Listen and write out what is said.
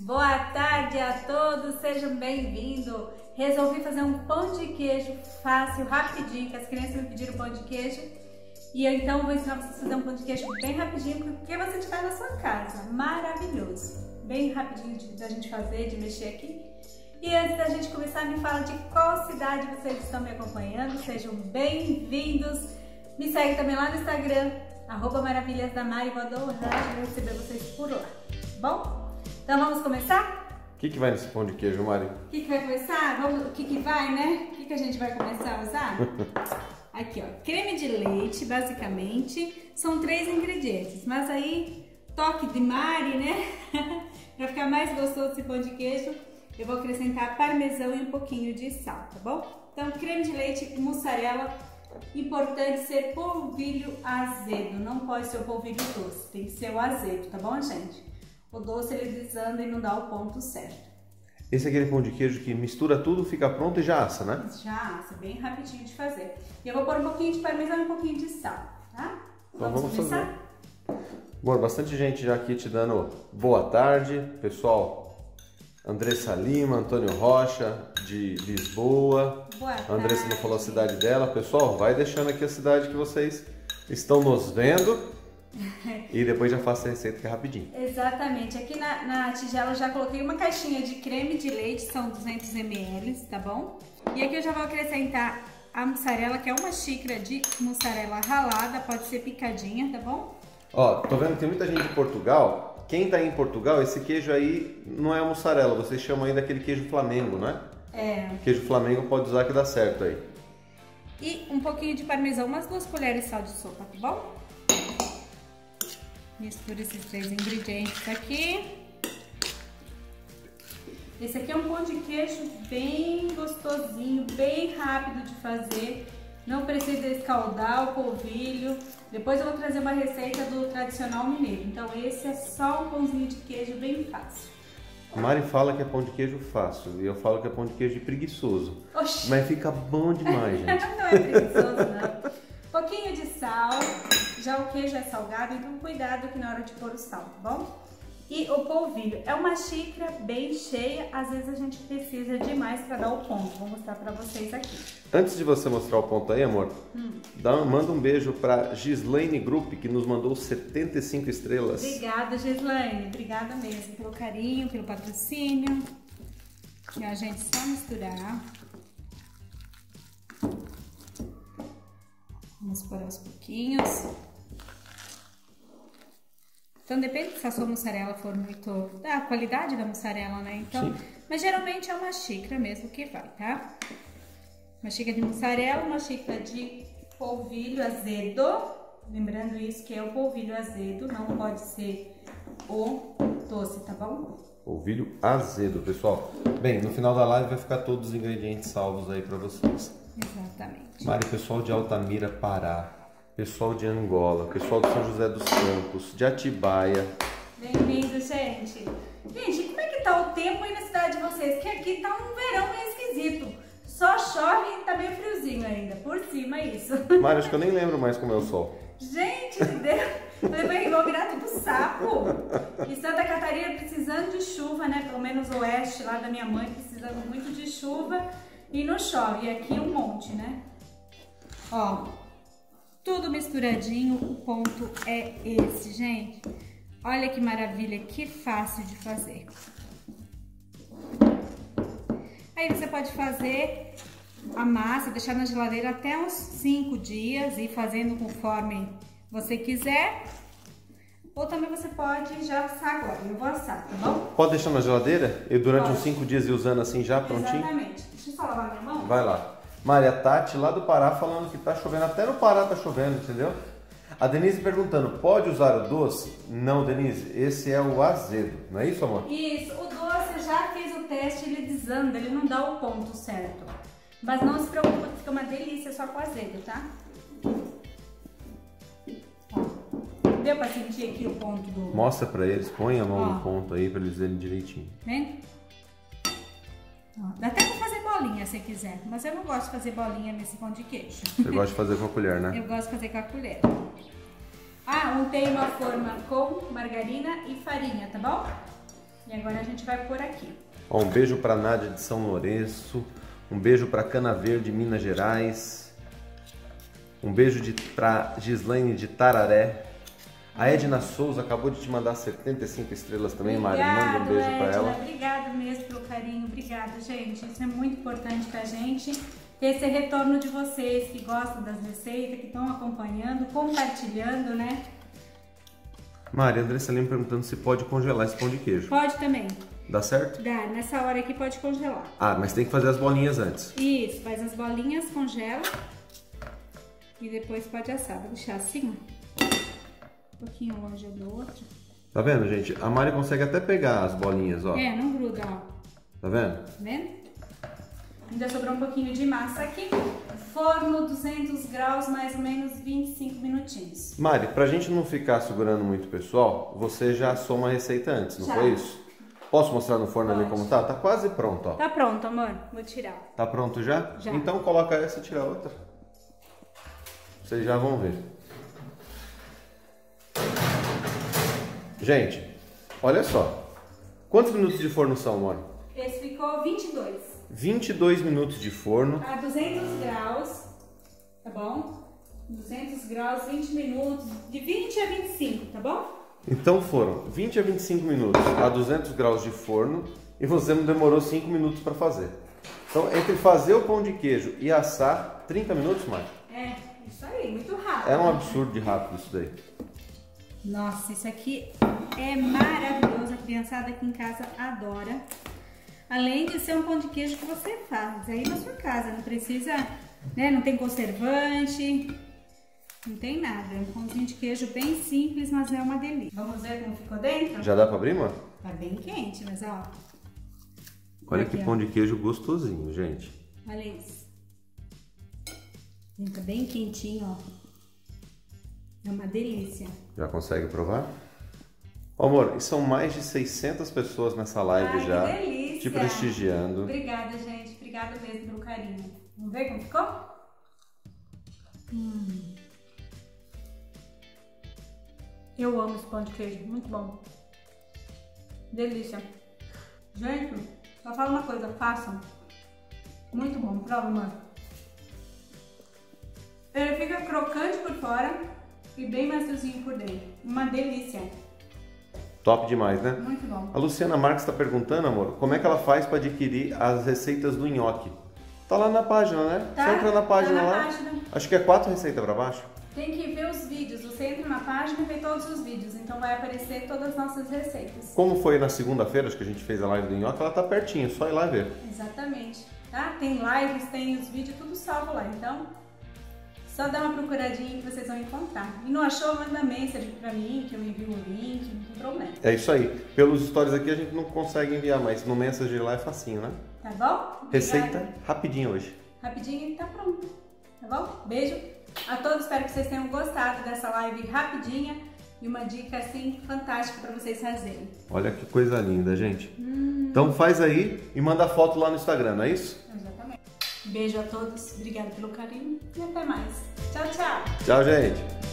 Boa tarde a todos, sejam bem-vindos. Resolvi fazer um pão de queijo fácil, rapidinho, que as crianças me pediram pão de queijo. E eu então vou ensinar vocês a fazer um pão de queijo bem rapidinho, porque você estiver na sua casa. Maravilhoso. Bem rapidinho da gente fazer, de mexer aqui. E antes da gente começar, me fala de qual cidade vocês estão me acompanhando. Sejam bem-vindos. Me segue também lá no Instagram, arroba Maravilhas da Mari. Vou adorar receber vocês por lá. Bom? Então vamos começar? O que, que vai nesse pão de queijo, Mari? O que, que vai começar? Vamos, o que, que vai, né? O que, que a gente vai começar a usar? Aqui, ó. Creme de leite, basicamente. São três ingredientes, mas aí, toque de Mari, né? pra ficar mais gostoso esse pão de queijo, eu vou acrescentar parmesão e um pouquinho de sal, tá bom? Então, creme de leite, mussarela, importante ser polvilho azedo, não pode ser o polvilho doce, tem que ser o azedo, tá bom, gente? O doce ele desanda e não dá o ponto certo. Esse é aquele pão de queijo que mistura tudo, fica pronto e já assa, né? Já assa, bem rapidinho de fazer. E eu vou pôr um pouquinho de parmesão e um pouquinho de sal, tá? Então vamos, vamos começar? Fazer. Bom, bastante gente já aqui te dando boa tarde, pessoal. Andressa Lima, Antônio Rocha, de Lisboa. Boa tarde. Andressa não falou a cidade dela. Pessoal, vai deixando aqui a cidade que vocês estão nos vendo. e depois já faço a receita que é rapidinho. Exatamente. Aqui na, na tigela eu já coloquei uma caixinha de creme de leite, são 200 ml, tá bom? E aqui eu já vou acrescentar a mussarela, que é uma xícara de mussarela ralada, pode ser picadinha, tá bom? Ó, tô vendo que tem muita gente de Portugal quem está em Portugal, esse queijo aí não é mussarela, vocês chamam ainda aquele queijo flamengo, não é? Queijo flamengo pode usar que dá certo aí. E um pouquinho de parmesão, umas duas colheres sal de sopa, tá bom? Mistura esses três ingredientes aqui. Esse aqui é um pão de queijo bem gostosinho, bem rápido de fazer. Não precisa escaldar o polvilho. Depois eu vou trazer uma receita do tradicional mineiro. Então esse é só um pãozinho de queijo bem fácil. Mari fala que é pão de queijo fácil e eu falo que é pão de queijo preguiçoso. Oxi. Mas fica bom demais, gente. não é preguiçoso, não. Pouquinho de sal. Já o queijo é salgado, então cuidado aqui na hora de pôr o sal, tá bom? E o polvilho é uma xícara bem cheia, às vezes a gente precisa de mais para dar o ponto. Vou mostrar para vocês aqui. Antes de você mostrar o ponto aí, amor, hum. dá, manda um beijo para Gislaine Group, que nos mandou 75 estrelas. Obrigada, Gislaine. Obrigada mesmo pelo carinho, pelo patrocínio. E a gente só misturar. Vamos pôr aos pouquinhos. Então depende se a sua mussarela for muito da qualidade da mussarela, né? Então, Sim. mas geralmente é uma xícara mesmo que vai, tá? Uma xícara de mussarela, uma xícara de polvilho azedo. Lembrando isso que é o polvilho azedo, não pode ser o doce, tá bom? Polvilho azedo, pessoal. Bem, no final da live vai ficar todos os ingredientes salvos aí para vocês. Mari, pessoal de Altamira, Pará, pessoal de Angola, pessoal de São José dos Campos, de Atibaia. Bem-vindo, gente. Gente, como é que tá o tempo aí na cidade de vocês? Que aqui tá um verão meio esquisito. Só chove e tá meio friozinho ainda. Por cima é isso. Mário, acho que eu nem lembro mais como é o sol. Gente de Deus, eu vou virar tudo sapo. E Santa Catarina precisando de chuva, né? Pelo menos o oeste lá da minha mãe precisando muito de chuva e não chove. E aqui um monte, né? Ó, tudo misturadinho, o ponto é esse, gente. Olha que maravilha, que fácil de fazer. Aí você pode fazer a massa, deixar na geladeira até uns 5 dias e fazendo conforme você quiser. Ou também você pode já assar agora. Eu vou assar, tá bom? Pode deixar na geladeira e durante pode. uns 5 dias ir usando assim já prontinho? Exatamente. Deixa eu só lavar minha mão. Vai lá. Maria Tati, lá do Pará, falando que tá chovendo. Até no Pará tá chovendo, entendeu? A Denise perguntando, pode usar o doce? Não, Denise, esse é o azedo, não é isso, amor? Isso, o doce já fez o teste, ele desanda, ele não dá o ponto certo. Mas não se preocupe, fica uma delícia só com azedo, tá? Deu pra sentir aqui o ponto do... Mostra pra eles, põe a mão Ó. no ponto aí pra eles verem direitinho. Vem? Pra se quiser, mas eu não gosto de fazer bolinha nesse pão de queijo. Você gosta de fazer com a colher, né? Eu gosto de fazer com a colher. Ah, untei uma forma com margarina e farinha, tá bom? E agora a gente vai por aqui. Ó, um beijo para Nádia de São Lourenço, um beijo para Cana Verde, Minas Gerais, um beijo para Gislaine de Tararé. A Edna Souza acabou de te mandar 75 estrelas também, Mari. Manda um beijo para ela. Obrigada mesmo pelo carinho, obrigada, gente. Isso é muito importante pra gente. Ter esse retorno de vocês que gostam das receitas, que estão acompanhando, compartilhando, né? Mari, Andressa Lima perguntando se pode congelar esse pão de queijo. Pode também. Dá certo? Dá, nessa hora aqui pode congelar. Ah, mas tem que fazer as bolinhas antes. Isso, faz as bolinhas, congela e depois pode assar. Vou deixar assim, ó. Pouquinho longe do outro. Tá vendo, gente? A Mari consegue até pegar as bolinhas, ó. É, não gruda, ó. Tá vendo? Tá vendo? Ainda sobrou um pouquinho de massa aqui. Forno 200 graus, mais ou menos 25 minutinhos. Mari, pra gente não ficar segurando muito pessoal, você já assou uma receita antes, não Já. foi isso? Posso mostrar no forno ali Pode. como tá? Tá quase pronto, ó. Tá pronto, amor. Vou tirar. Tá pronto já? Já. Então coloca essa e tira a outra. Vocês já vão ver. Gente, olha só. Quantos minutos de forno são, amor? Esse ficou 22. 22 minutos de forno. A 200 graus, tá bom? 200 graus, 20 minutos, de 20 a 25, tá bom? Então foram 20 a 25 minutos a 200 graus de forno e você não demorou 5 minutos para fazer. Então, entre fazer o pão de queijo e assar, 30 minutos, Mari? É, isso aí, muito rápido. É um absurdo de rápido isso daí. Nossa, isso aqui é maravilhoso. A criançada aqui em casa adora. Além de ser um pão de queijo que você faz aí na sua casa. Não precisa, né? Não tem conservante, não tem nada. É um pãozinho de queijo bem simples, mas é uma delícia. Vamos ver como ficou dentro? Já dá para abrir, mano? Tá bem quente, mas ó, Olha Aqui, que ó. pão de queijo gostosinho, gente. olha isso. Fica bem quentinho, ó. É uma delícia. Já consegue provar? Ô, amor, são mais de 600 pessoas nessa live Ai, já que delícia. te prestigiando. Obrigada, gente. Obrigada mesmo pelo carinho. Vamos ver como ficou? Hum. Eu amo esse pão de queijo. Muito bom. Delícia. Gente, só fala uma coisa. Façam. Muito bom. Prova, mano. Ele fica crocante por fora e bem maciozinho por dentro. Uma delícia. Top demais, né? Muito bom. A Luciana Marques está perguntando, amor, como é que ela faz para adquirir as receitas do nhoque? Tá lá na página, né? Tá, Você entra na página tá na lá. página. Acho que é quatro receitas para baixo. Tem que ver os vídeos. Você entra na página e vê todos os vídeos. Então vai aparecer todas as nossas receitas. Como foi na segunda-feira, acho que a gente fez a live do nhoque, ela tá pertinho, só ir lá ver. Exatamente. Tá? Tem lives, tem os vídeos, tudo salvo lá. Então, só dá uma procuradinha que vocês vão encontrar. E não achou, manda mensagem pra mim, que eu envio o link, não tem problema. É isso aí. Pelos stories aqui a gente não consegue enviar, mas no message lá é facinho, né? Tá bom? Receita Obrigada. rapidinho hoje. Rapidinho e tá pronto. Tá bom? Beijo a todos. Espero que vocês tenham gostado dessa live rapidinha. E uma dica assim fantástica pra vocês fazerem. Olha que coisa linda, gente. Então faz aí e manda foto lá no Instagram, não é isso? Exatamente. Beijo a todos. Obrigada pelo carinho e até mais. Tchau, tchau. Tchau, gente.